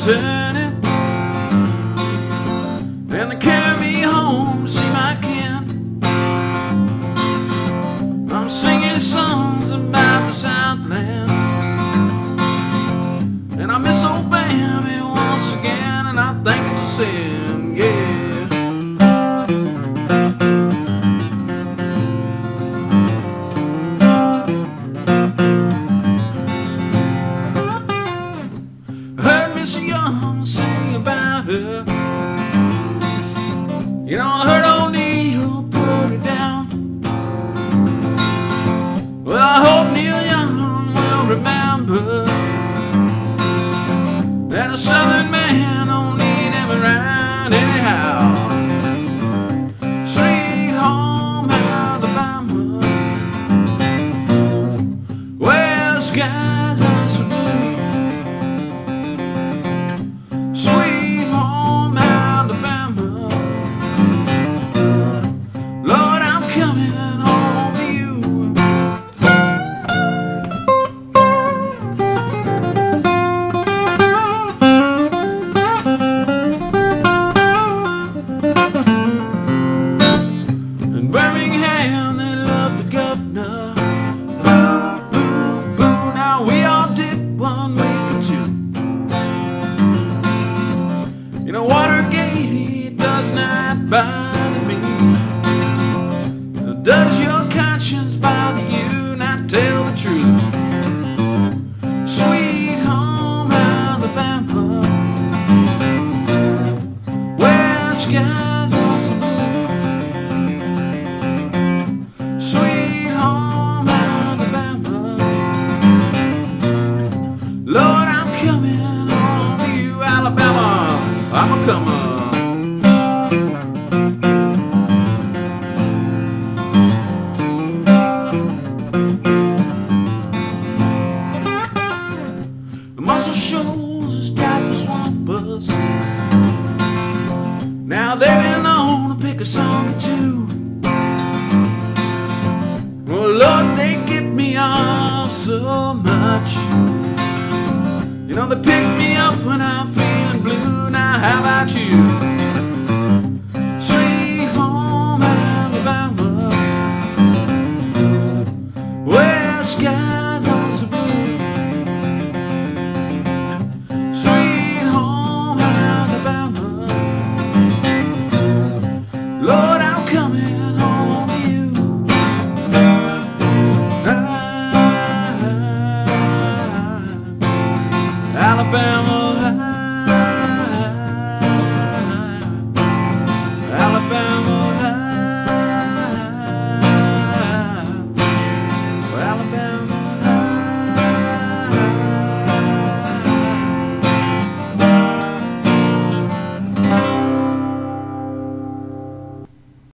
turning. And they carry me home to see my kin. I'm singing songs Well, I hope Neil Young will remember that a Southern man don't need him around anyhow. Sweet home Alabama, where skies where skies are so blue. Sweet home Alabama, Lord, I'm coming home to you, Alabama. I'm a comer. The muscle shoals has got the swampers. Now a song or two. Well, Lord, they get me off so much. You know, they pick me up when I'm feeling blue. Now, how about you? Alabama,